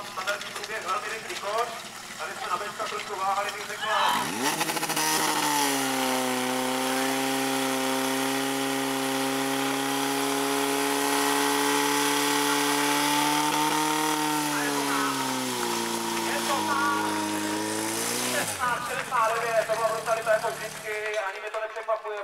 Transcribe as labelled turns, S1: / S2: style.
S1: mám standardní průběh velmi rychlý koš. Tady jsme na bečka trošku váhali, bych řekl. Je to bylo 16, to byla brutalita jako vždycky, ani mi to nepřekvapuje,